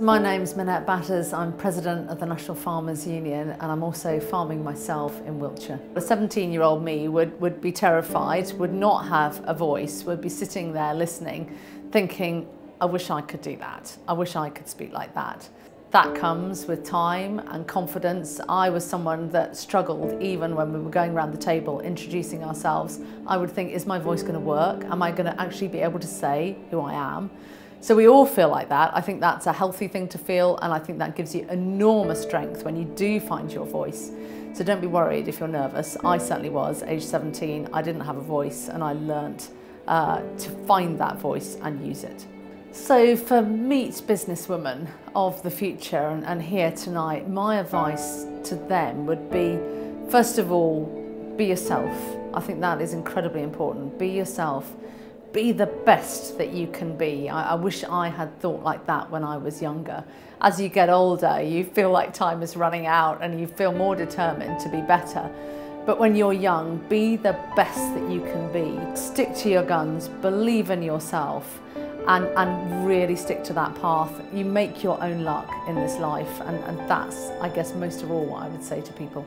My name's Minette Batters, I'm President of the National Farmers Union and I'm also farming myself in Wiltshire. A 17 year old me would, would be terrified, would not have a voice, would be sitting there listening, thinking, I wish I could do that, I wish I could speak like that. That comes with time and confidence. I was someone that struggled even when we were going around the table introducing ourselves. I would think, is my voice going to work? Am I going to actually be able to say who I am? So we all feel like that. I think that's a healthy thing to feel and I think that gives you enormous strength when you do find your voice. So don't be worried if you're nervous. I certainly was, age 17, I didn't have a voice and I learnt uh, to find that voice and use it. So for meat businesswomen of the future and, and here tonight, my advice to them would be, first of all, be yourself. I think that is incredibly important. Be yourself be the best that you can be. I, I, wish I had thought like that when I was younger. As you get older, you feel like time is running out and you feel more determined to be better. But when you're young, be the best that you can be. Stick to your guns, believe in yourself, and, and really stick to that path. You make your own luck in this life, and, and that's, I guess, most of all what I would say to people.